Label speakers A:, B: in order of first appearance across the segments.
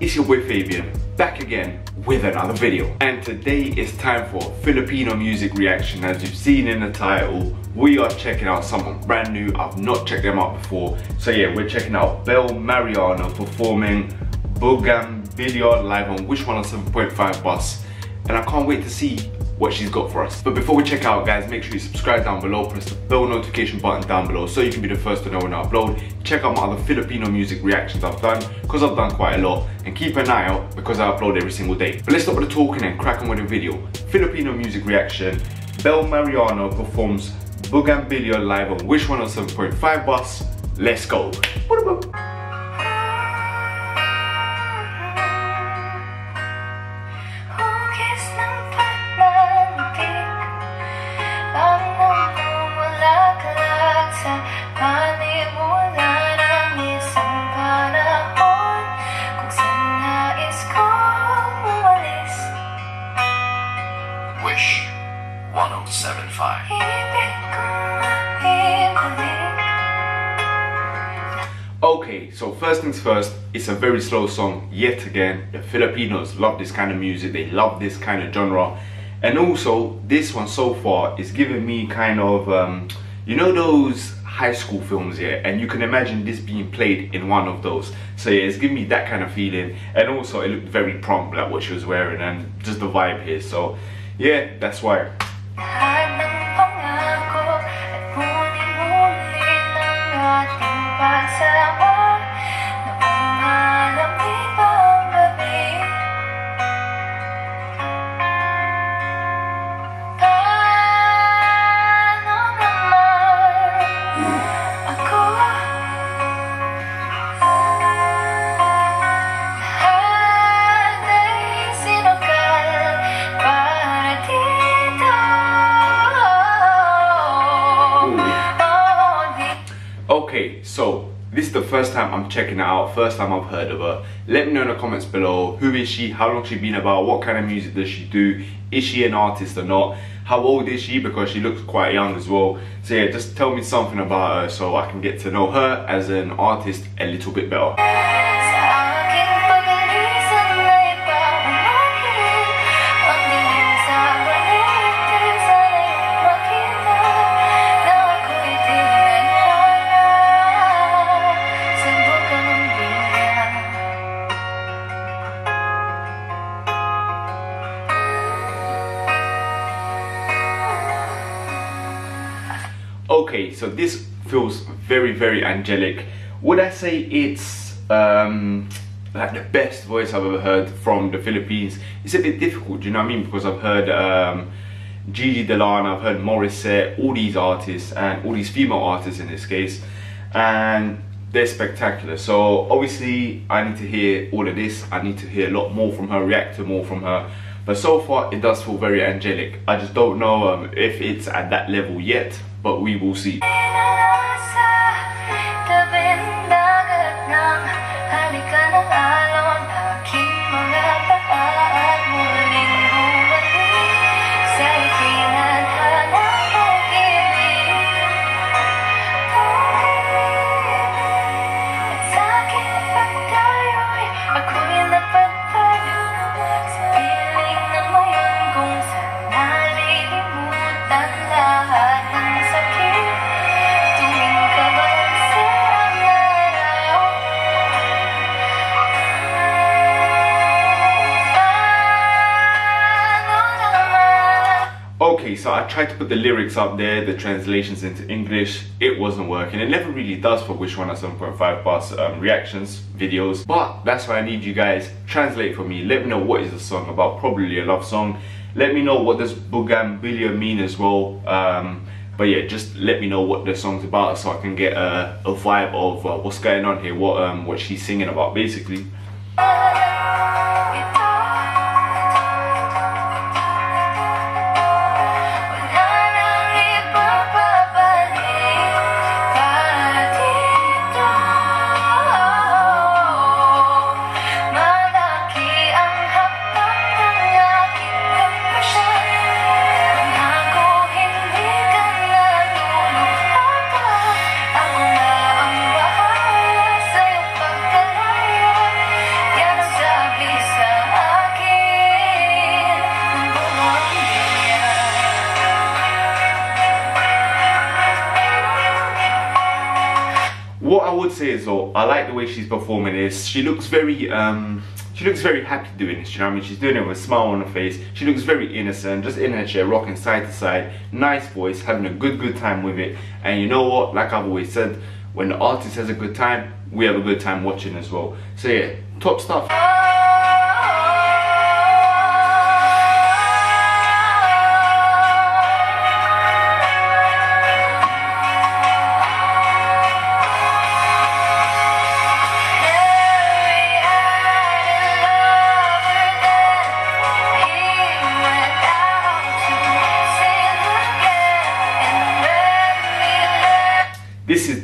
A: it's your boy Fabian, back again with another video. And today is time for Filipino music reaction. As you've seen in the title, we are checking out someone brand new. I've not checked them out before. So yeah, we're checking out Belle Mariano performing Bugambilya live on Wish 107.5 Bus. And I can't wait to see what she's got for us. But before we check out guys, make sure you subscribe down below, press the bell notification button down below so you can be the first to know when I upload. Check out my other Filipino music reactions I've done, because I've done quite a lot, and keep an eye out because I upload every single day. But let's stop with the talking and crack on with the video. Filipino music reaction, Belle Mariano performs Bugambilya live on Wish 107.5 bus. Let's go. First things first, it's a very slow song yet again. The Filipinos love this kind of music, they love this kind of genre. And also, this one so far is giving me kind of, um, you know those high school films here? And you can imagine this being played in one of those. So yeah, it's giving me that kind of feeling. And also, it looked very prompt, like what she was wearing and just the vibe here. So yeah, that's why. This is the first time I'm checking it out, first time I've heard of her. Let me know in the comments below, who is she, how long she been about, what kind of music does she do, is she an artist or not, how old is she, because she looks quite young as well. So yeah, just tell me something about her so I can get to know her as an artist a little bit better. Okay, so this feels very, very angelic. Would I say it's um, like the best voice I've ever heard from the Philippines? It's a bit difficult, you know what I mean? Because I've heard um, Gigi De Lana, I've heard Morissette, all these artists, and all these female artists in this case, and they're spectacular. So obviously, I need to hear all of this. I need to hear a lot more from her, react to more from her. But so far, it does feel very angelic. I just don't know um, if it's at that level yet, but we will see. Okay, so I tried to put the lyrics up there, the translations into English. It wasn't working. It never really does for which Wish 107.5 bus um, reactions videos. But that's why I need you guys translate for me. Let me know what is the song about. Probably a love song. Let me know what does Bugambilya mean as well. Um, but yeah, just let me know what the song's about so I can get a, a vibe of uh, what's going on here, what um, what she's singing about basically. Though, I like the way she's performing this. She looks very, um, she looks very happy doing this, you know what I mean? She's doing it with a smile on her face. She looks very innocent, just in her chair, rocking side to side. Nice voice, having a good, good time with it. And you know what? Like I've always said, when the artist has a good time, we have a good time watching as well. So yeah, top stuff.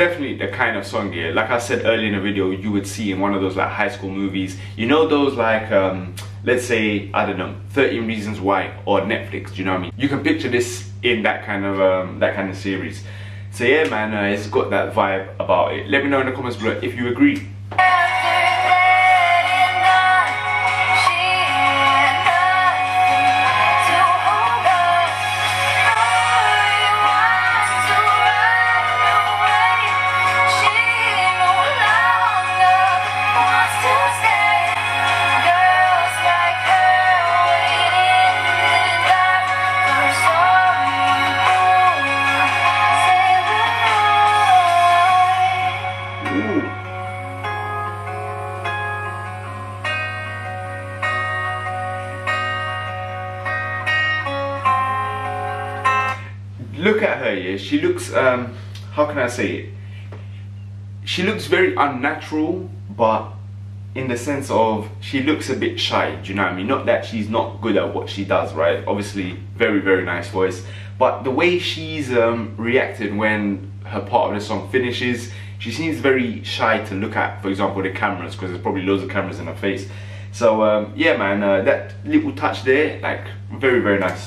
A: Definitely the kind of song here like i said earlier in the video you would see in one of those like high school movies you know those like um, let's say i don't know 13 reasons why or netflix do you know what i mean? You can picture this in that kind of um, that kind of series. So yeah man uh, it's got that vibe about it. Let me know in the comments below if you agree look at her yeah? She looks um how can i say it? She looks very unnatural but in the sense of she looks a bit shy do you know what i mean? Not that she's not good at what she does right? Obviously very very nice voice. But the way she's um reacted when her part of the song finishes she seems very shy to look at for example the cameras because there's probably loads of cameras in her face. So um yeah man uh, that little touch there like very very nice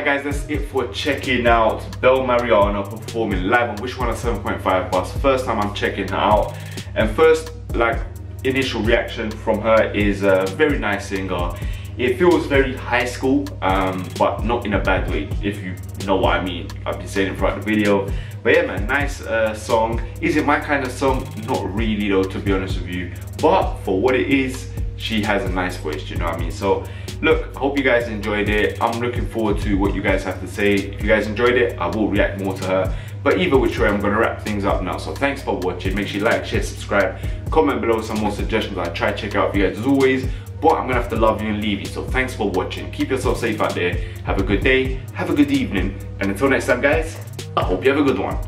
A: Alright guys, that's it for checking out Belle Mariano performing live on Wish 107.5 bus. First time I'm checking her out. And first, like, initial reaction from her is a very nice singer. It feels very high school, um, but not in a bad way, if you know what I mean. I've been saying it throughout the video. But yeah man, nice uh, song. Is it my kind of song? Not really though, to be honest with you. But for what it is, she has a nice voice, you know what I mean? So look, hope you guys enjoyed it. I'm looking forward to what you guys have to say. If you guys enjoyed it, I will react more to her. But either which way, I'm gonna wrap things up now. So thanks for watching. Make sure you like, share, subscribe. Comment below some more suggestions I try to check out for you guys as always. But I'm gonna have to love you and leave you. So thanks for watching. Keep yourself safe out there. Have a good day, have a good evening. And until next time guys, I hope you have a good one.